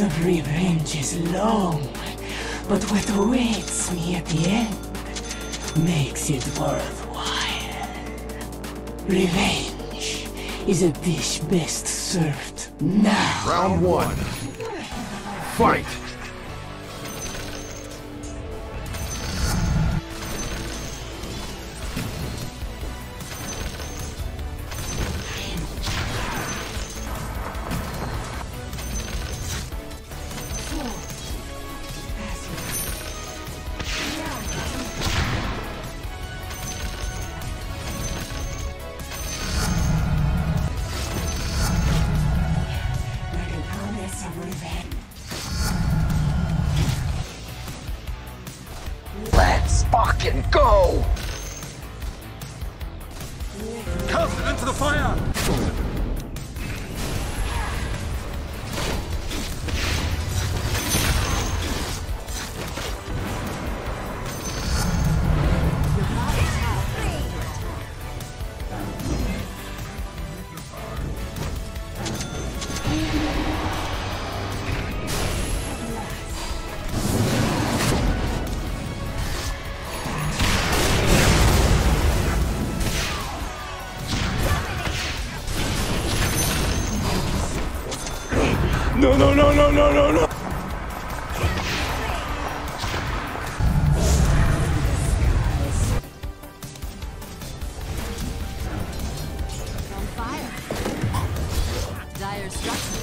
Revenge is long, but what awaits me at the end makes it worthwhile. Revenge is a dish best served now. Round one. Fight! No, no, no, no. Dire structures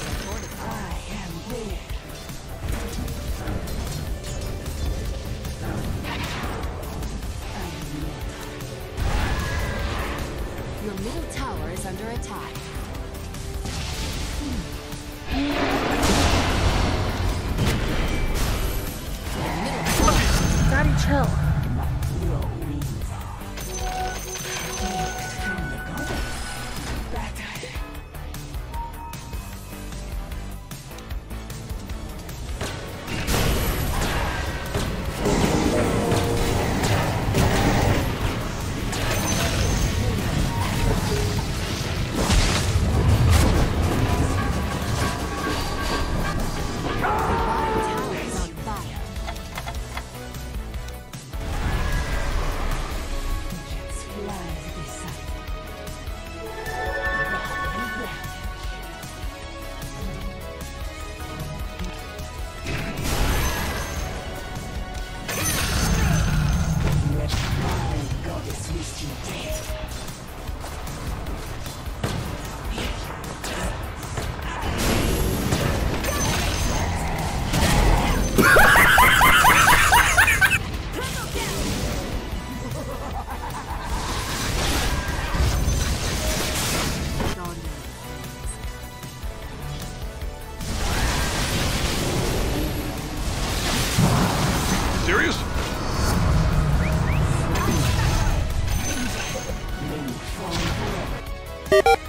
you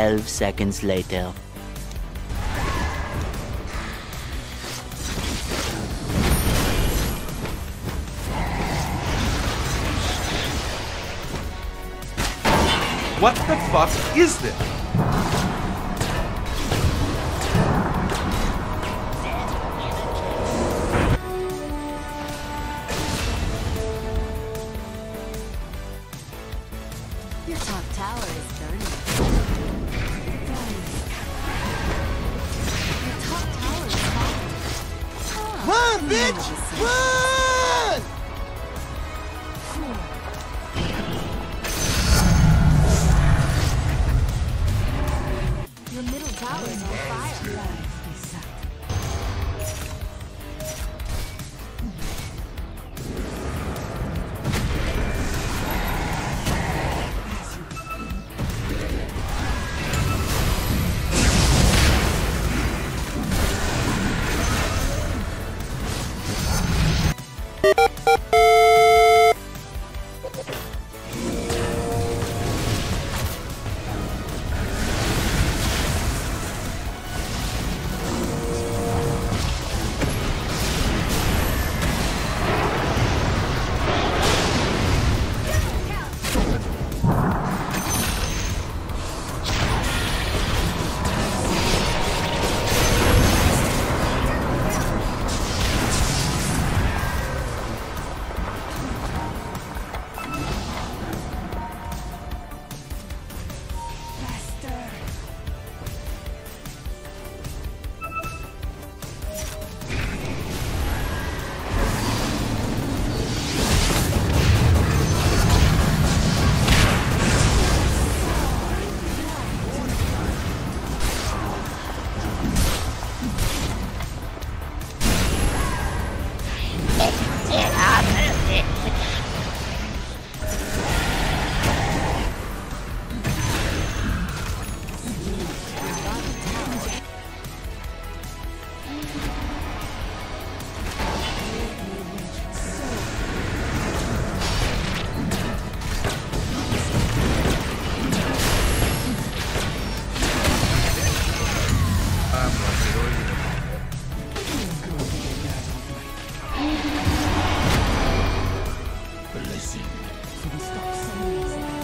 12 seconds later. What the fuck is this? Your top tower is burning. Run, bitch! Run! Your middle tower Blessing. Your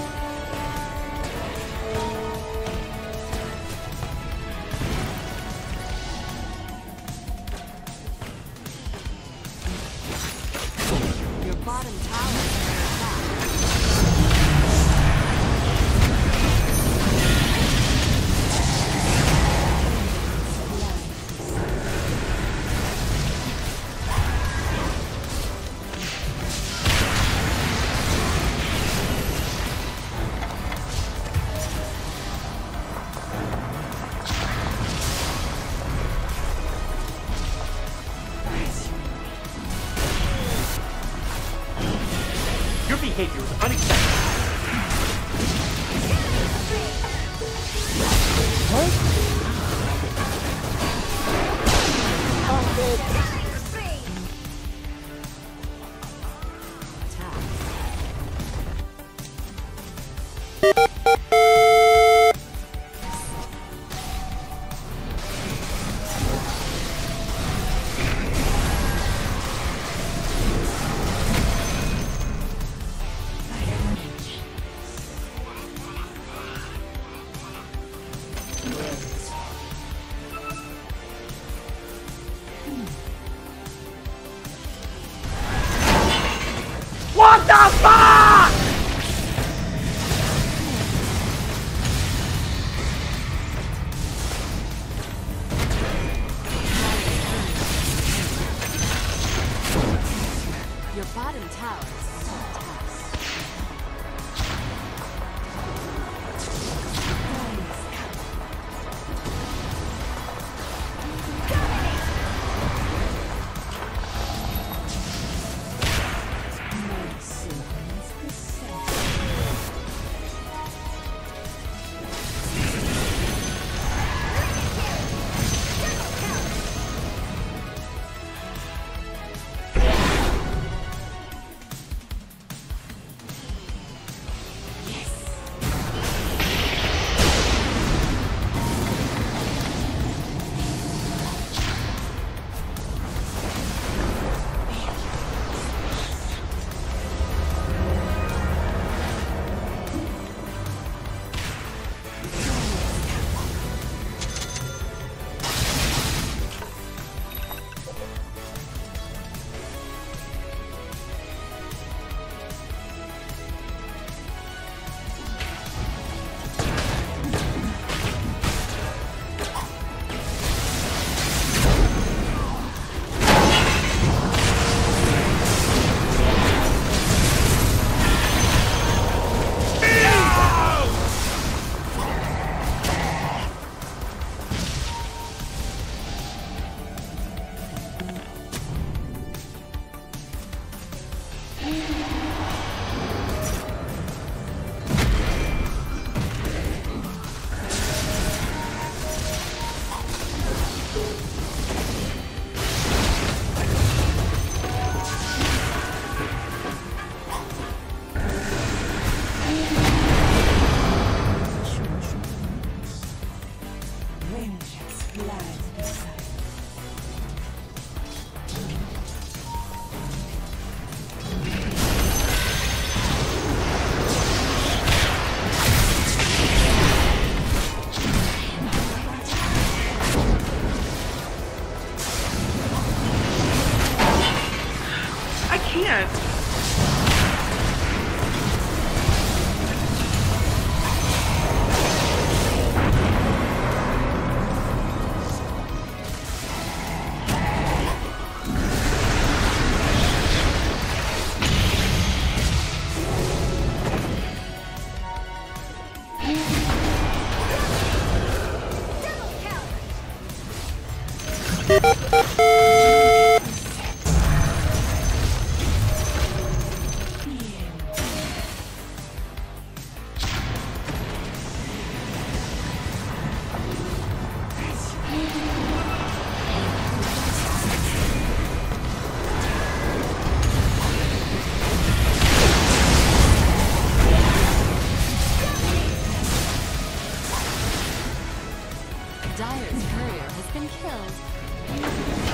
kills.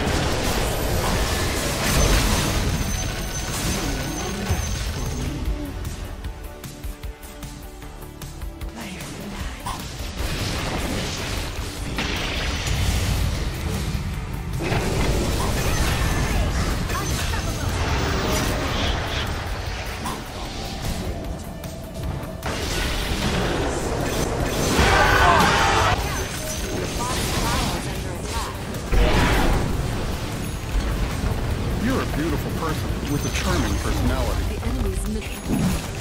With a charming personality.